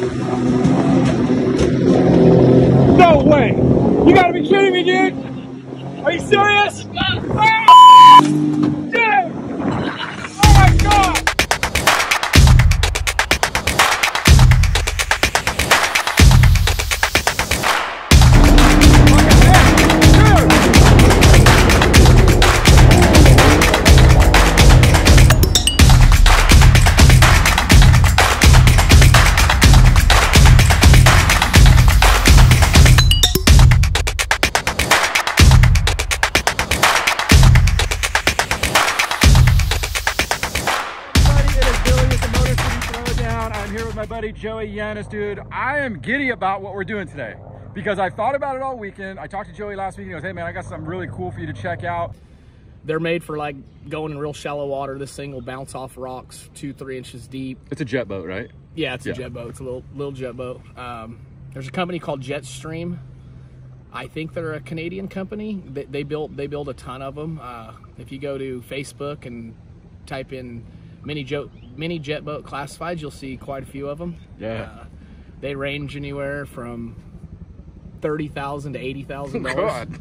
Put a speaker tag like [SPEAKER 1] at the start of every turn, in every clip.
[SPEAKER 1] No way! You gotta be kidding me, dude! Are you serious? Joey Yantis, dude. I am giddy about what we're doing today because I thought about it all weekend. I talked to Joey last week and he goes, hey man, I got something really cool for you to check out.
[SPEAKER 2] They're made for like going in real shallow water. This thing will bounce off rocks two, three inches deep.
[SPEAKER 1] It's a jet boat, right?
[SPEAKER 2] Yeah, it's
[SPEAKER 1] Yeah.
[SPEAKER 2] a jet boat. It's a little little jet boat. Um, there's a company called Jetstream. I think they're a Canadian company. They, they built they build a ton of them. Uh, if you go to Facebook and type in mini jet mini jet boat classifieds, you'll see quite a few of them.
[SPEAKER 1] Yeah.
[SPEAKER 2] Uh, they range anywhere from thirty thousand to eighty thousand
[SPEAKER 1] Oh,
[SPEAKER 2] dollars.
[SPEAKER 1] God.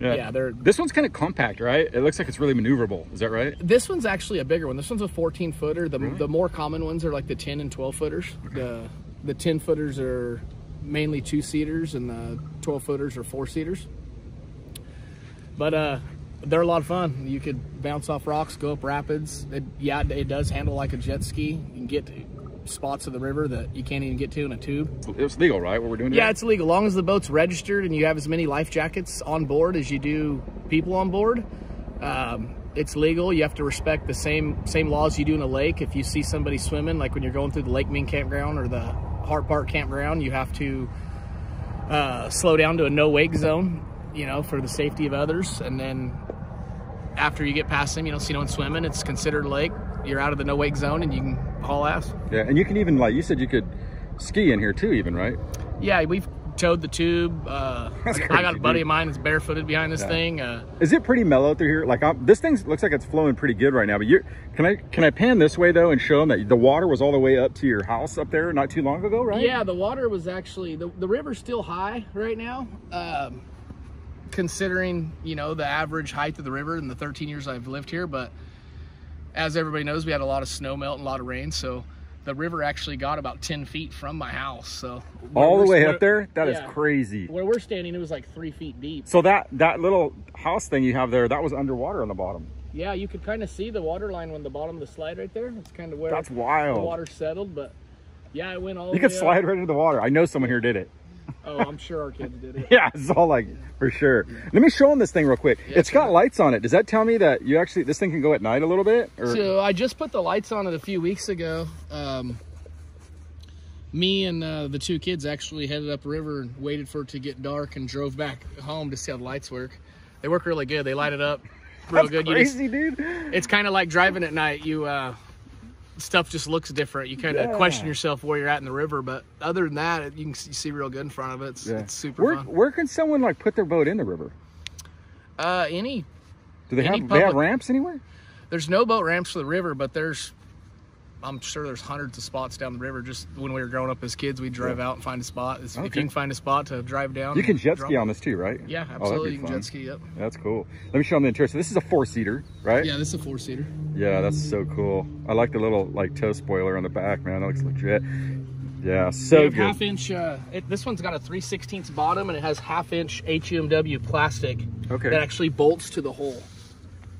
[SPEAKER 1] Yeah.
[SPEAKER 2] Yeah, they're
[SPEAKER 1] This one's kind of compact, right? It looks like it's really maneuverable. Is that right?
[SPEAKER 2] This one's actually a bigger one. This one's a 14 footer. The, the more common ones are like the 10 and 12 footers. The the 10 footers are mainly two seaters, and the 12 footers are four seaters. But uh, they're a lot of fun. You could bounce off rocks, go up rapids. It, yeah, it does handle like a jet ski. You can get spots of the river that you can't even get to in a tube.
[SPEAKER 1] It's legal, right? What we're doing
[SPEAKER 2] Yeah, it's legal. As long as the boat's registered and you have as many life jackets on board as you do people on board, um, it's legal. You have to respect the same same laws you do in a lake. If you see somebody swimming, like when you're going through the Lake Ming campground or the Hart Park campground, you have to uh, slow down to a no wake zone, you know, for the safety of others. And then after you get past them, you don't see no one swimming. It's considered a lake. You're out of the no wake zone and you can haul ass.
[SPEAKER 1] Yeah, and you can even, like, you said you could ski in here too, even, right?
[SPEAKER 2] Yeah, we've towed the tube. Uh,
[SPEAKER 1] That's
[SPEAKER 2] I got a buddy
[SPEAKER 1] dude.
[SPEAKER 2] of mine that's barefooted behind this
[SPEAKER 1] Yeah.
[SPEAKER 2] thing. Uh,
[SPEAKER 1] Is it pretty mellow through here? Like, I'm, this thing looks like it's flowing pretty good right now. But you, can I can I pan this way though and show them that the water was all the way up to your house up there not too long ago, right?
[SPEAKER 2] yeah, the water was actually the the river's still high right now. Um, considering you know the average height of the river in the 13 years I've lived here, but as everybody knows, we had a lot of snow melt and a lot of rain, so the river actually got about 10 feet from my house. So
[SPEAKER 1] all the way up there. That is
[SPEAKER 2] yeah.
[SPEAKER 1] crazy.
[SPEAKER 2] Where we're standing, it was like three feet deep.
[SPEAKER 1] So that that little house thing you have there, that was underwater on the bottom.
[SPEAKER 2] Yeah, you could kind of see the water line on the bottom of the slide right there. It's kind of where
[SPEAKER 1] That's
[SPEAKER 2] the
[SPEAKER 1] wild.
[SPEAKER 2] water settled, but yeah, it went all.
[SPEAKER 1] You
[SPEAKER 2] the
[SPEAKER 1] could
[SPEAKER 2] way up.
[SPEAKER 1] slide right into the water. I know someone here did it.
[SPEAKER 2] Oh, I'm sure our kids did it.
[SPEAKER 1] Yeah, it's all like for sure. Let me show them this thing real quick.
[SPEAKER 2] Yeah,
[SPEAKER 1] it's got lights on it. Does that tell me that you actually this thing can go at night a little bit? Or
[SPEAKER 2] So I just put the lights on it a few weeks ago. Um, me and uh, the two kids actually headed upriver and waited for it to get dark and drove back home to see how the lights work. They work really good. They light it up real
[SPEAKER 1] that's
[SPEAKER 2] good. You just-
[SPEAKER 1] crazy, dude.
[SPEAKER 2] it's kind of like driving at night. You uh, stuff just looks different. You kind of
[SPEAKER 1] Yeah.
[SPEAKER 2] question yourself where you're at in the river, but other than that, you can see see real good in front of it. It's,
[SPEAKER 1] Yeah.
[SPEAKER 2] it's super
[SPEAKER 1] where,
[SPEAKER 2] fun.
[SPEAKER 1] where can someone like put their boat in the river?
[SPEAKER 2] Uh, any
[SPEAKER 1] Do they have
[SPEAKER 2] Any
[SPEAKER 1] they have ramps anywhere?
[SPEAKER 2] There's no boat ramps for the river, but there's, I'm sure there's hundreds of spots down the river. Just when we were growing up as kids, we'd drive out and find a spot. If
[SPEAKER 1] Okay.
[SPEAKER 2] you can find a spot to drive down,
[SPEAKER 1] You can jet ski on this too, right?
[SPEAKER 2] Yeah,
[SPEAKER 1] Oh,
[SPEAKER 2] absolutely.
[SPEAKER 1] be
[SPEAKER 2] you can
[SPEAKER 1] fun.
[SPEAKER 2] jet ski. Yep.
[SPEAKER 1] That's cool. Let me show them the interior. So this is a four seater, right?
[SPEAKER 2] Yeah, this is a four seater.
[SPEAKER 1] Yeah, that's so cool. I like the little like toe spoiler on the back, man. That looks legit. Yeah, so good.
[SPEAKER 2] half inch. Uh, it, this one's got a 3 16 bottom and it has half inch UHMW plastic
[SPEAKER 1] Okay.
[SPEAKER 2] that actually bolts to the hole,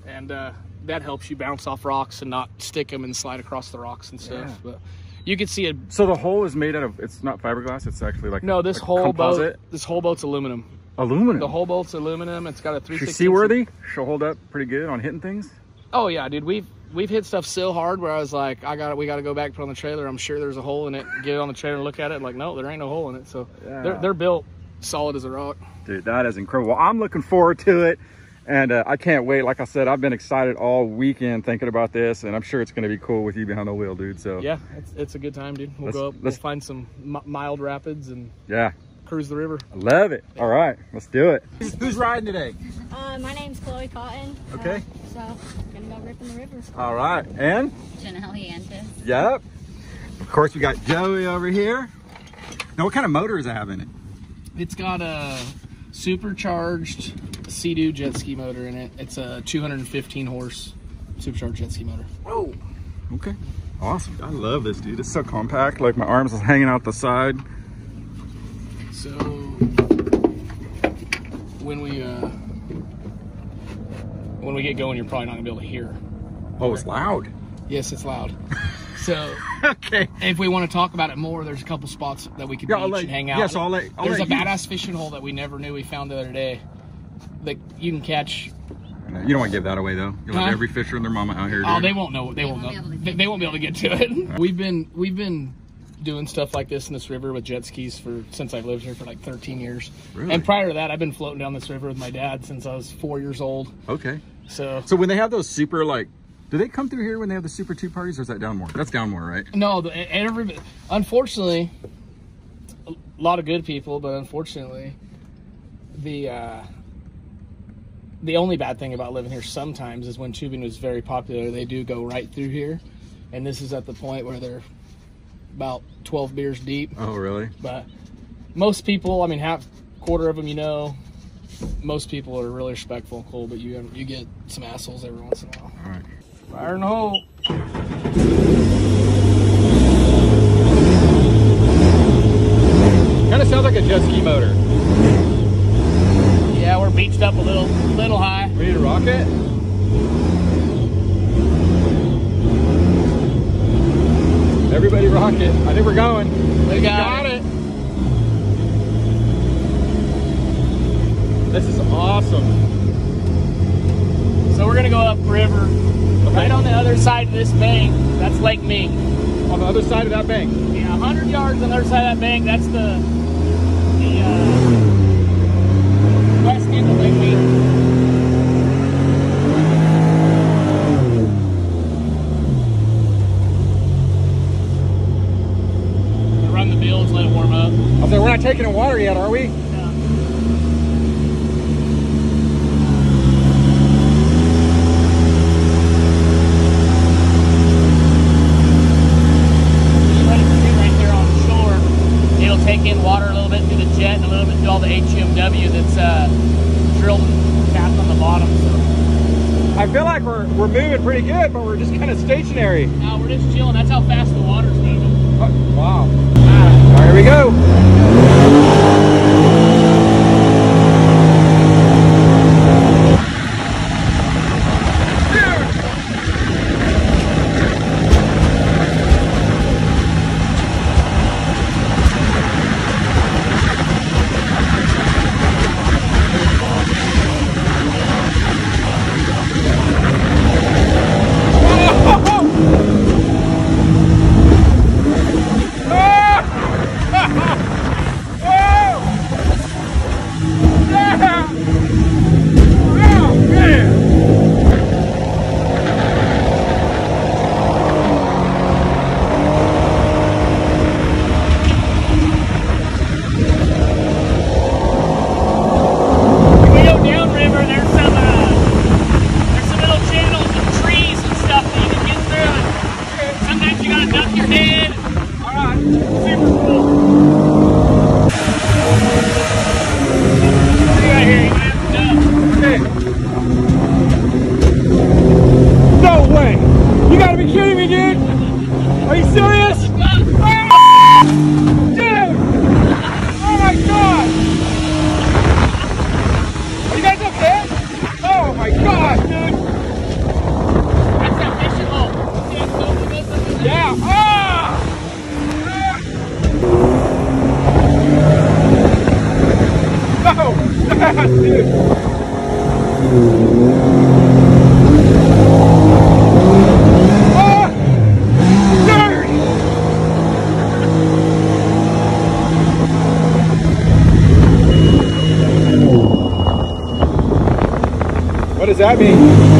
[SPEAKER 2] and uh, that helps you bounce off rocks and not stick them and slide across the rocks and stuff.
[SPEAKER 1] Yeah.
[SPEAKER 2] But you can see it.
[SPEAKER 1] So the hole is made out of it's not fiberglass, it's actually like
[SPEAKER 2] No, this
[SPEAKER 1] like
[SPEAKER 2] whole
[SPEAKER 1] composite
[SPEAKER 2] boat. This whole boat's aluminum.
[SPEAKER 1] aluminum.
[SPEAKER 2] The whole boat's aluminum. It's got a 3
[SPEAKER 1] She's seaworthy. She'll hold up pretty good on hitting things.
[SPEAKER 2] Oh yeah, dude. We've we've hit stuff so hard where I was like, I got we got to go back put on the trailer. I'm sure there's a hole in it. Get it on the trailer and look at it. Like, no, there ain't no hole in it. So
[SPEAKER 1] Yeah.
[SPEAKER 2] they're they're built solid as a rock.
[SPEAKER 1] Dude, that is incredible. I'm looking forward to it. And uh, I can't wait. Like I said, I've been excited all weekend thinking about this, and I'm sure it's going to be cool with you behind the wheel, dude. So
[SPEAKER 2] Yeah, it's, it's a good time, dude. We'll
[SPEAKER 1] Let's-
[SPEAKER 2] go up. We'll
[SPEAKER 1] let's-
[SPEAKER 2] find some mild rapids and
[SPEAKER 1] yeah,
[SPEAKER 2] cruise the river.
[SPEAKER 1] I love it. All right, let's do it.
[SPEAKER 3] Who's riding today?
[SPEAKER 4] Uh, my name's Chloe Cotton.
[SPEAKER 3] Okay.
[SPEAKER 4] Uh, so, gonna go rip in the river.
[SPEAKER 1] All right, and
[SPEAKER 5] Janelle Yantis.
[SPEAKER 1] yep. Of course, we got Joey over here. Now, what kind of motor does it have in it?
[SPEAKER 2] It's got a supercharged Sea-Doo jet ski motor in it. It's a 215 horse supercharged jet ski motor.
[SPEAKER 1] Oh, okay. Awesome. I love this, dude. It's so compact. Like my arms is hanging out the side.
[SPEAKER 2] So when we uh, when we get going, you're probably not gonna be able to hear.
[SPEAKER 1] Oh, it's loud.
[SPEAKER 2] Yes, it's loud. So
[SPEAKER 1] okay.
[SPEAKER 2] if we want to talk about it more, there's a couple spots that we could
[SPEAKER 1] Yeah,
[SPEAKER 2] beach
[SPEAKER 1] let-
[SPEAKER 2] and hang out.
[SPEAKER 1] yes, I'll let- I'll
[SPEAKER 2] there's
[SPEAKER 1] let
[SPEAKER 2] a
[SPEAKER 1] you-
[SPEAKER 2] badass fishing hole that we never knew we found the other day. Like you can catch.
[SPEAKER 1] You don't want to give that away, though. You'll have every fisher and their mama out here.
[SPEAKER 2] Oh, they won't know. They, won't
[SPEAKER 4] won't be
[SPEAKER 2] know.
[SPEAKER 4] able to
[SPEAKER 2] They,
[SPEAKER 4] get
[SPEAKER 2] they won't be able to get to it. We've been we've been doing stuff like this in this river with jet skis for since I've lived here for like 13 years.
[SPEAKER 1] Really?
[SPEAKER 2] And prior to that, I've been floating down this river with my dad since I was four years old.
[SPEAKER 1] Okay.
[SPEAKER 2] So
[SPEAKER 1] So when they have those super, like, do they come through here when they have the super two parties, or is that down more? That's down more, right?
[SPEAKER 2] no, the, every unfortunately, a lot of good people, but unfortunately, the uh, the only bad thing about living here sometimes is when tubing was very popular, they do go right through here, and this is at the point where they're about 12 beers deep.
[SPEAKER 1] Oh, really?
[SPEAKER 2] But most people, I mean, half quarter of them, you know, most people are really respectful and cool, but you you get some assholes every once in a while.
[SPEAKER 1] All right.
[SPEAKER 2] Fire and the hole.
[SPEAKER 1] Kind of sounds like a jet ski motor.
[SPEAKER 2] We're beached up a little little high.
[SPEAKER 1] Ready to rock it? Everybody rock it. I think we're going.
[SPEAKER 2] We got, it.
[SPEAKER 1] This is awesome.
[SPEAKER 2] So we're gonna go up river. Right on the other side of this bank, that's Lake Ming.
[SPEAKER 1] On the other side of that bank.
[SPEAKER 2] Yeah, 100 yards on the other side of that bank, that's the the uh, west end of Lake Ming. Run the bilge, let it warm up.
[SPEAKER 1] I was like, we're not taking in water yet, are we?
[SPEAKER 2] Yeah. You let it sit right there on shore. It'll take in water a little bit through the jet and a little bit through all the HMW that's uh, drilled and capped on the bottom. So
[SPEAKER 1] I feel like we're, we're moving pretty good, but we're just kind of stationary.
[SPEAKER 2] now we're just chilling. That's how fast the water's moving.
[SPEAKER 1] Oh, wow. All right, here we go.
[SPEAKER 2] What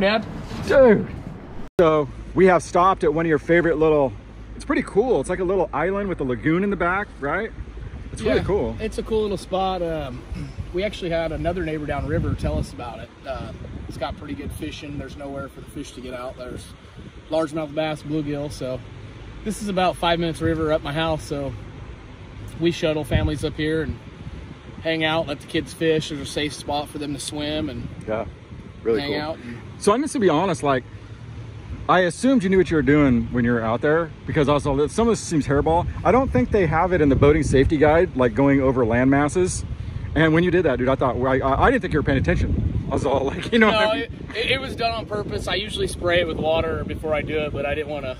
[SPEAKER 2] here, Dad.
[SPEAKER 1] Dude. So we have stopped at one of your favorite little, it's pretty cool. It's like a little island with a lagoon in the back, right? It's really cool.
[SPEAKER 2] It's a cool little spot. Um, we actually had another neighbor downriver tell us about it. Uh, it's got pretty good fishing. There's nowhere for the fish to get out. There's largemouth bass, bluegill. So this is about five minutes river up my house. So we shuttle families up here and hang out, let the kids fish. There's a safe spot for them to swim and
[SPEAKER 1] Yeah, really
[SPEAKER 2] hang
[SPEAKER 1] cool.
[SPEAKER 2] out. And,
[SPEAKER 1] So I'm just to be honest, like I assumed you knew what you were doing when you were out there because also some of this seems hairball. I don't think they have it in the boating safety guide, like going over land masses. And when you did that, dude, I thought well, I, I didn't think you were paying attention. I was all like, you know,
[SPEAKER 2] no, it, it was done on purpose. I usually spray it with water before I do it, but I didn't want to.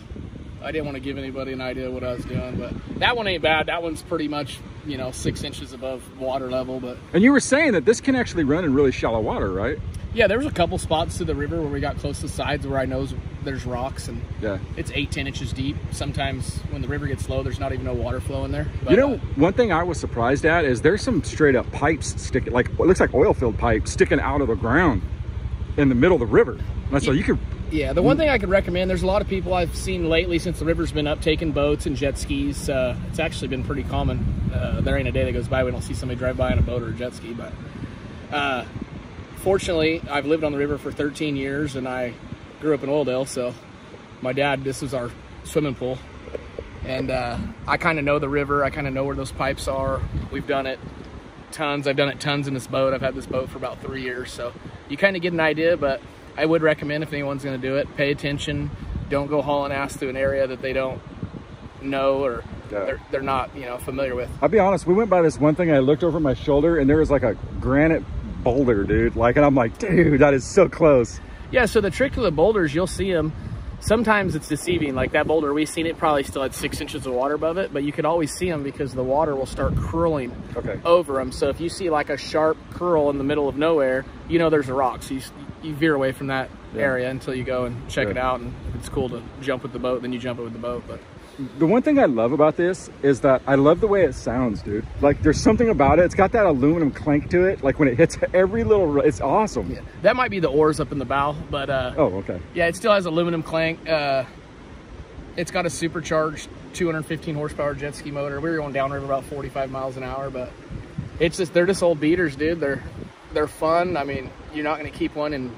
[SPEAKER 2] I didn't want to give anybody an idea what I was doing. But that one ain't bad. That one's pretty much you know six inches above water level. But
[SPEAKER 1] and you were saying that this can actually run in really shallow water, right?
[SPEAKER 2] Yeah, there was a couple spots to the river where we got close to the sides where I know there's rocks and
[SPEAKER 1] Yeah.
[SPEAKER 2] it's eight ten inches deep. Sometimes when the river gets low, there's not even no water flow in there. But,
[SPEAKER 1] You know,
[SPEAKER 2] uh,
[SPEAKER 1] one thing I was surprised at is there's some straight up pipes sticking, like it looks like oil filled pipes sticking out of the ground in the middle of the river. And so you could,
[SPEAKER 2] Yeah, the one thing I could recommend, there's a lot of people I've seen lately since the river's been up taking boats and jet skis. Uh, it's actually been pretty common. Uh, there ain't a day that goes by we don't see somebody drive by on a boat or a jet ski. But uh, fortunately, I've lived on the river for 13 years and I grew up in Oildale. So my dad, this was our swimming pool. And uh, I kind of know the river. I kind of know where those pipes are. We've done it tons. I've done it tons in this boat. I've had this boat for about three years. So you kind of get an idea, but I would recommend if anyone's going to do it, pay attention. Don't go hauling ass to an area that they don't know or
[SPEAKER 1] Yeah.
[SPEAKER 2] they're, they're not, you know, familiar with.
[SPEAKER 1] I'll be honest, we went by this one thing. I looked over my shoulder and there was like a granite boulder, dude. Like, and I'm like, dude, that is so close.
[SPEAKER 2] Yeah, so the trick to the boulders, you'll see them. Sometimes it's deceiving. Like that boulder, we've seen it probably still had six inches of water above it, but you could always see them because the water will start curling
[SPEAKER 1] Okay.
[SPEAKER 2] over them. So if you see like a sharp curl in the middle of nowhere, you know there's a rock. So you, you veer away from that
[SPEAKER 1] Yeah.
[SPEAKER 2] area until you go and check
[SPEAKER 1] Good.
[SPEAKER 2] it out. And if it's cool to jump with the boat, then you jump it with the boat. But
[SPEAKER 1] The one thing I love about this is that I love the way it sounds, dude. Like, there's something about it. It's got that aluminum clank to it. Like when it hits every little, it's awesome.
[SPEAKER 2] yeah, that might be the oars up in the bow. But uh,
[SPEAKER 1] Oh, okay.
[SPEAKER 2] Yeah, it still has aluminum clank. Uh, it's got a supercharged 215 horsepower jet ski motor. We were going downriver about 45 miles an hour, but it's just they're just old beaters, dude. They're they're fun. I mean, you're not going to keep one in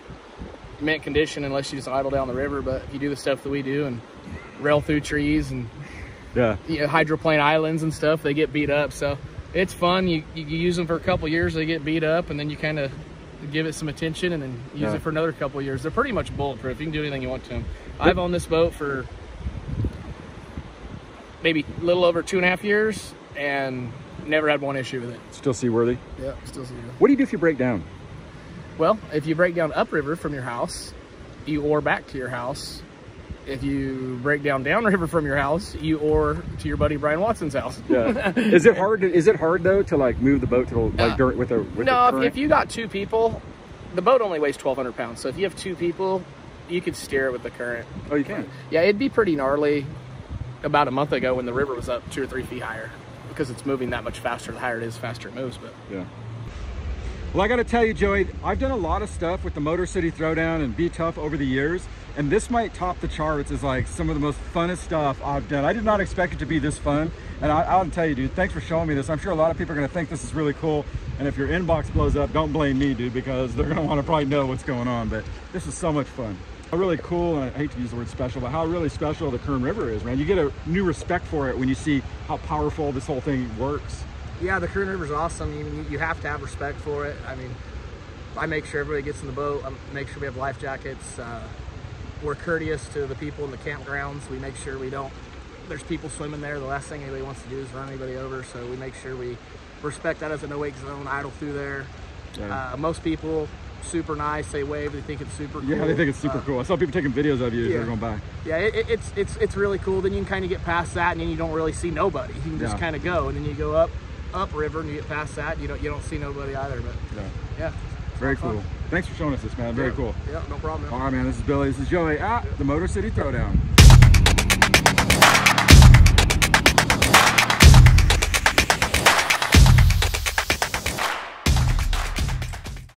[SPEAKER 2] mint condition unless you just idle down the river. But if you do the stuff that we do and rail through trees and
[SPEAKER 1] Yeah.
[SPEAKER 2] you know, hydroplane islands and stuff, they get beat up. So it's fun. You, you use them for a couple years, they get beat up, and then you kind of give it some attention and then use
[SPEAKER 1] Yeah.
[SPEAKER 2] it for another couple years. They're pretty much bulletproof. You can do anything you want to them. I've owned this boat for maybe a little over two and a half years and never had one issue with it.
[SPEAKER 1] Still seaworthy.
[SPEAKER 2] Yeah, still see
[SPEAKER 1] What do you do if you break down?
[SPEAKER 2] Well, if you break down upriver from your house, you oar back to your house. If you break down downriver from your house, you oar to your buddy Brian Watson's house.
[SPEAKER 1] Yeah. is it hard? To, is it hard though to like move the boat to like
[SPEAKER 2] Uh,
[SPEAKER 1] during with a with
[SPEAKER 2] no,
[SPEAKER 1] the
[SPEAKER 2] if, you got two people, the boat only weighs 1,200 pounds. So if you have two people, you could steer it with the current.
[SPEAKER 1] oh, you can.
[SPEAKER 2] Yeah, it'd be pretty gnarly about a month ago when the river was up two or three feet higher because it's moving that much faster. The higher it is, the faster it moves. But
[SPEAKER 1] Yeah. Well, I got to tell you, Joey, I've done a lot of stuff with the Motor City Throwdown and BTUFF over the years, and this might top the charts as like some of the most funnest stuff I've done. I did not expect it to be this fun, and I, I'll tell you, dude, thanks for showing me this. I'm sure a lot of people are going to think this is really cool, and if your inbox blows up, don't blame me, dude, because they're going to want to probably know what's going on. But this is so much fun. How really cool, and I hate to use the word special, but how really special the Kern River is, man. You get a new respect for it when you see how powerful this whole thing works.
[SPEAKER 2] yeah, the Kern River is awesome. You, you have to have respect for it. I mean, I make sure everybody gets in the boat. I make sure we have life jackets. Uh, we're courteous to the people in the campgrounds. We make sure we don't. There's people swimming there. The last thing anybody wants to do is run anybody over. So we make sure we respect that as a no wake zone. Idle through there.
[SPEAKER 1] Yeah.
[SPEAKER 2] Uh, most people super nice. They wave. They think it's super cool.
[SPEAKER 1] Yeah, they think it's super
[SPEAKER 2] Uh,
[SPEAKER 1] cool. I saw people taking videos of you as
[SPEAKER 2] yeah.
[SPEAKER 1] they're going by.
[SPEAKER 2] yeah, it, it- it's it's it's really cool. Then you can kind of get past that, and then you don't really see nobody. You can just
[SPEAKER 1] Yeah.
[SPEAKER 2] kind of go, and then you go up up river, and you get past that, and you don't you don't see nobody either. But Yeah.
[SPEAKER 1] Very
[SPEAKER 2] fun.
[SPEAKER 1] cool. Thanks for showing us this, man. Very
[SPEAKER 2] Yeah.
[SPEAKER 1] cool.
[SPEAKER 2] Yeah, no problem.
[SPEAKER 1] All right, man. This is Billy. This is Joey at the Motor City Throwdown.